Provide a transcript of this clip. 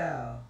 Yeah.